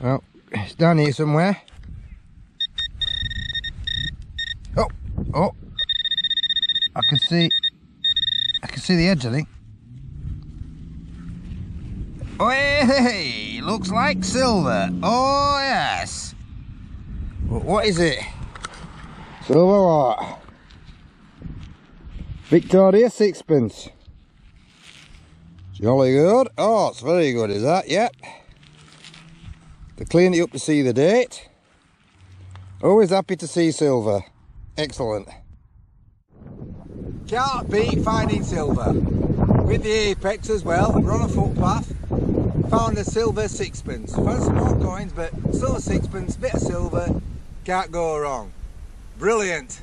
Well, it's down here somewhere. Oh, oh. I can see, I can see the edge, I think. Oh, hey, looks like silver. Oh, yes. What is it? Silver what? Victoria sixpence. Jolly good. Oh, it's very good, is that? Yep. They cleaned it up to see the date. Always happy to see silver. Excellent. Can't beat finding silver. With the apex as well, we're on a footpath. Found a silver sixpence. Found some more coins, but a sixpence, bit of silver, can't go wrong. Brilliant.